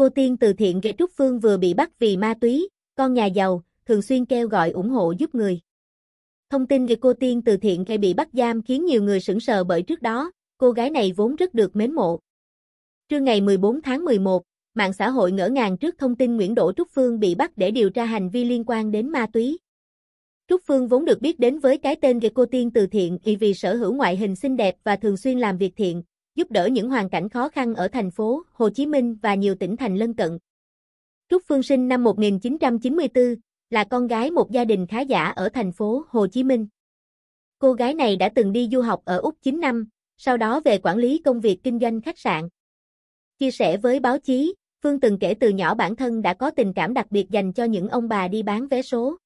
Cô tiên từ thiện Ghệ Trúc Phương vừa bị bắt vì ma túy, con nhà giàu, thường xuyên kêu gọi ủng hộ giúp người. Thông tin về cô tiên từ thiện gây bị bắt giam khiến nhiều người sững sờ bởi trước đó, cô gái này vốn rất được mến mộ. Trưa ngày 14 tháng 11, mạng xã hội ngỡ ngàng trước thông tin Nguyễn Đỗ Trúc Phương bị bắt để điều tra hành vi liên quan đến ma túy. Trúc Phương vốn được biết đến với cái tên gây Cô Tiên từ thiện vì sở hữu ngoại hình xinh đẹp và thường xuyên làm việc thiện, giúp đỡ những hoàn cảnh khó khăn ở thành phố Hồ Chí Minh và nhiều tỉnh thành lân cận. Trúc Phương sinh năm 1994, là con gái một gia đình khá giả ở thành phố Hồ Chí Minh. Cô gái này đã từng đi du học ở Úc 9 năm, sau đó về quản lý công việc kinh doanh khách sạn. Chia sẻ với báo chí, Phương từng kể từ nhỏ bản thân đã có tình cảm đặc biệt dành cho những ông bà đi bán vé số.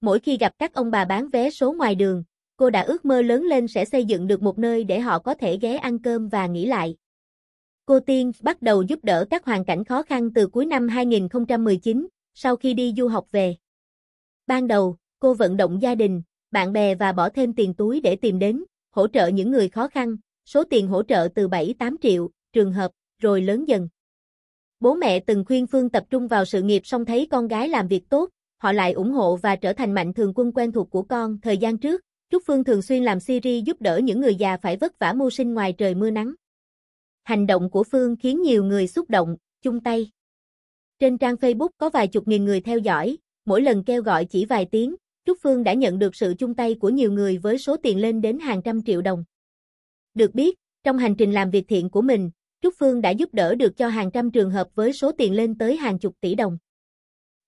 Mỗi khi gặp các ông bà bán vé số ngoài đường, cô đã ước mơ lớn lên sẽ xây dựng được một nơi để họ có thể ghé ăn cơm và nghỉ lại. Cô Tiên bắt đầu giúp đỡ các hoàn cảnh khó khăn từ cuối năm 2019, sau khi đi du học về. Ban đầu, cô vận động gia đình, bạn bè và bỏ thêm tiền túi để tìm đến, hỗ trợ những người khó khăn, số tiền hỗ trợ từ 7-8 triệu, trường hợp, rồi lớn dần. Bố mẹ từng khuyên Phương tập trung vào sự nghiệp song thấy con gái làm việc tốt, họ lại ủng hộ và trở thành mạnh thường quân quen thuộc của con. Thời gian trước, Trúc Phương thường xuyên làm Siri giúp đỡ những người già phải vất vả mưu sinh ngoài trời mưa nắng. Hành động của Phương khiến nhiều người xúc động, chung tay. Trên trang Facebook có vài chục nghìn người theo dõi, mỗi lần kêu gọi chỉ vài tiếng, Trúc Phương đã nhận được sự chung tay của nhiều người với số tiền lên đến hàng trăm triệu đồng. Được biết, trong hành trình làm việc thiện của mình, Trúc Phương đã giúp đỡ được cho hàng trăm trường hợp với số tiền lên tới hàng chục tỷ đồng.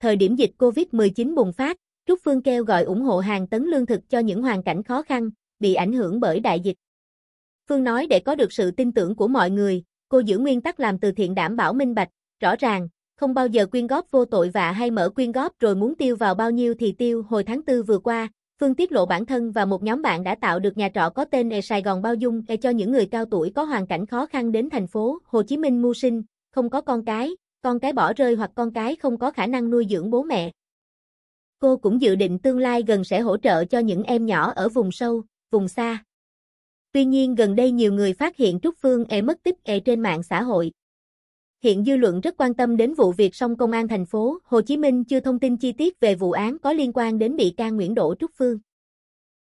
Thời điểm dịch Covid-19 bùng phát, Trúc Phương kêu gọi ủng hộ hàng tấn lương thực cho những hoàn cảnh khó khăn, bị ảnh hưởng bởi đại dịch. Phương nói để có được sự tin tưởng của mọi người, cô giữ nguyên tắc làm từ thiện đảm bảo minh bạch, rõ ràng, không bao giờ quyên góp vô tội vạ hay mở quyên góp rồi muốn tiêu vào bao nhiêu thì tiêu. Hồi tháng 4 vừa qua, Phương tiết lộ bản thân và một nhóm bạn đã tạo được nhà trọ có tên E Sài Gòn Bao Dung để cho những người cao tuổi có hoàn cảnh khó khăn đến thành phố Hồ Chí Minh mưu sinh, không có con cái, con cái bỏ rơi hoặc con cái không có khả năng nuôi dưỡng bố mẹ. Cô cũng dự định tương lai gần sẽ hỗ trợ cho những em nhỏ ở vùng sâu, vùng xa. Tuy nhiên gần đây nhiều người phát hiện Trúc Phương e mất tích e trên mạng xã hội. Hiện dư luận rất quan tâm đến vụ việc song công an thành phố Hồ Chí Minh chưa thông tin chi tiết về vụ án có liên quan đến bị can Nguyễn Đỗ Trúc Phương.